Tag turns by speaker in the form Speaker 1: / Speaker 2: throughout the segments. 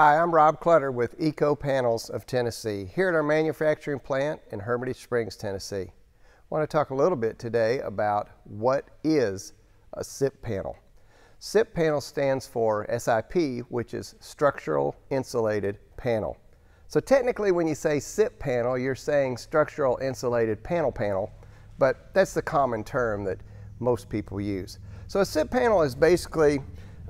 Speaker 1: Hi, I'm Rob Clutter with Eco Panels of Tennessee, here at our manufacturing plant in Hermitage Springs, Tennessee. I want to talk a little bit today about what is a SIP panel. SIP panel stands for SIP, which is Structural Insulated Panel. So technically when you say SIP panel, you're saying Structural Insulated Panel Panel, but that's the common term that most people use. So a SIP panel is basically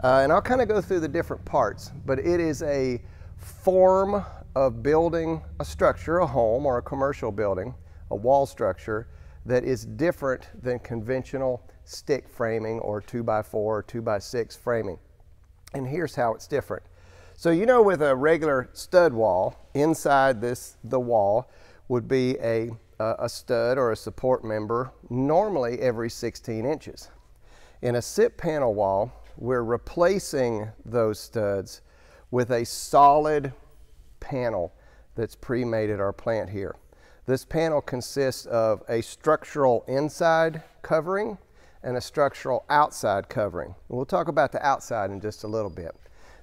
Speaker 1: uh, and I'll kind of go through the different parts, but it is a form of building a structure, a home or a commercial building, a wall structure that is different than conventional stick framing or 2x4 or 2x6 framing. And here's how it's different. So you know with a regular stud wall, inside this the wall would be a, a stud or a support member normally every 16 inches. In a SIP panel wall, we're replacing those studs with a solid panel that's pre-made at our plant here. This panel consists of a structural inside covering and a structural outside covering. we'll talk about the outside in just a little bit.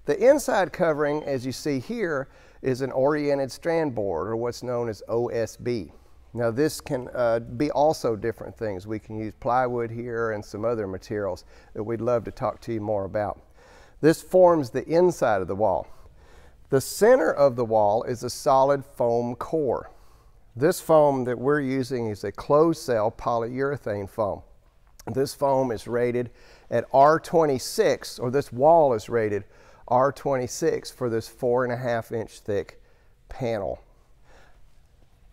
Speaker 1: The inside covering, as you see here, is an oriented strand board, or what's known as OSB. Now this can uh, be also different things. We can use plywood here and some other materials that we'd love to talk to you more about. This forms the inside of the wall. The center of the wall is a solid foam core. This foam that we're using is a closed cell polyurethane foam. This foam is rated at R26, or this wall is rated R26 for this four and a half inch thick panel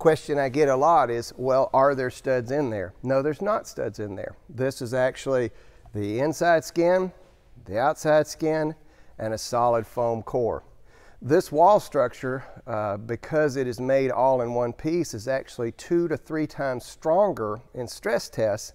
Speaker 1: question I get a lot is, well, are there studs in there? No, there's not studs in there. This is actually the inside skin, the outside skin, and a solid foam core. This wall structure, uh, because it is made all in one piece, is actually two to three times stronger in stress tests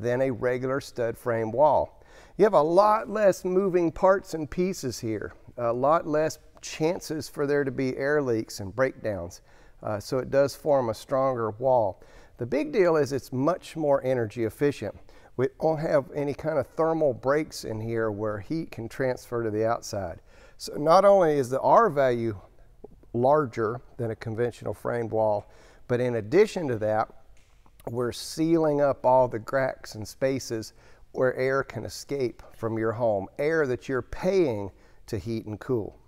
Speaker 1: than a regular stud frame wall. You have a lot less moving parts and pieces here, a lot less chances for there to be air leaks and breakdowns. Uh, so it does form a stronger wall. The big deal is it's much more energy efficient. We don't have any kind of thermal breaks in here where heat can transfer to the outside. So not only is the R value larger than a conventional framed wall, but in addition to that, we're sealing up all the cracks and spaces where air can escape from your home, air that you're paying to heat and cool.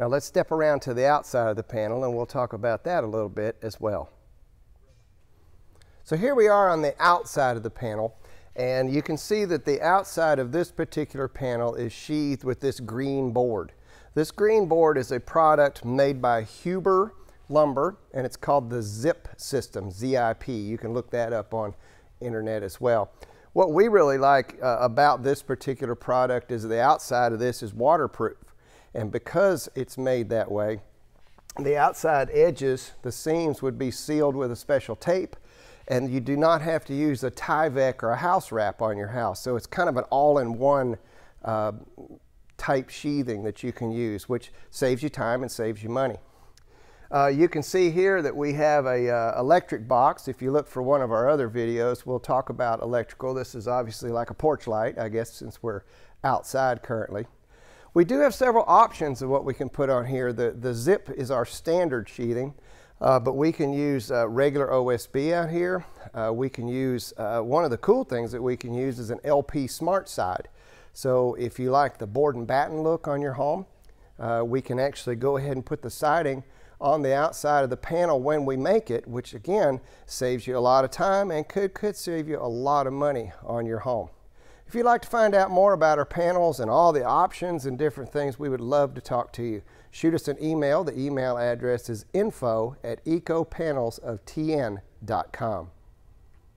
Speaker 1: Now let's step around to the outside of the panel and we'll talk about that a little bit as well. So here we are on the outside of the panel and you can see that the outside of this particular panel is sheathed with this green board. This green board is a product made by Huber Lumber and it's called the ZIP system, ZIP. You can look that up on internet as well. What we really like uh, about this particular product is the outside of this is waterproof. And because it's made that way, the outside edges, the seams would be sealed with a special tape and you do not have to use a Tyvek or a house wrap on your house. So it's kind of an all-in-one uh, type sheathing that you can use, which saves you time and saves you money. Uh, you can see here that we have a uh, electric box. If you look for one of our other videos, we'll talk about electrical. This is obviously like a porch light, I guess, since we're outside currently. We do have several options of what we can put on here. The, the zip is our standard sheathing, uh, but we can use uh, regular OSB out here. Uh, we can use, uh, one of the cool things that we can use is an LP Smart Side. So if you like the board and batten look on your home, uh, we can actually go ahead and put the siding on the outside of the panel when we make it, which again saves you a lot of time and could, could save you a lot of money on your home. If you'd like to find out more about our panels and all the options and different things, we would love to talk to you. Shoot us an email. The email address is info at ecopanelsoftn.com.